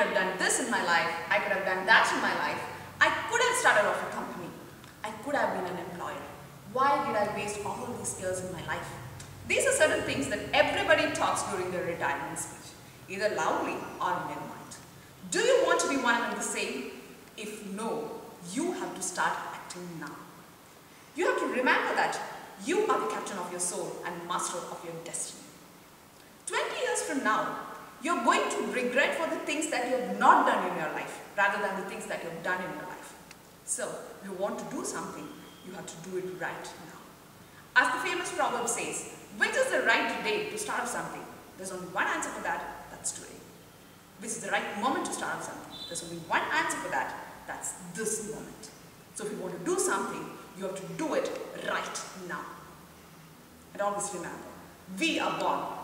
could have done this in my life, I could have done that in my life, I could have started off a company, I could have been an employer. Why did I waste all of these years in my life? These are certain things that everybody talks during their retirement speech, either loudly or in their mind. Do you want to be one and the same? If no, you have to start acting now. You have to remember that you are the captain of your soul and master of your destiny. 20 years from now, you're going to regret for the things that you have not done in your life rather than the things that you have done in your life. So, if you want to do something, you have to do it right now. As the famous proverb says, which is the right day to start something? There's only one answer for that, that's today. Which is the right moment to start something? There's only one answer for that, that's this moment. So if you want to do something, you have to do it right now. And always remember, we are born.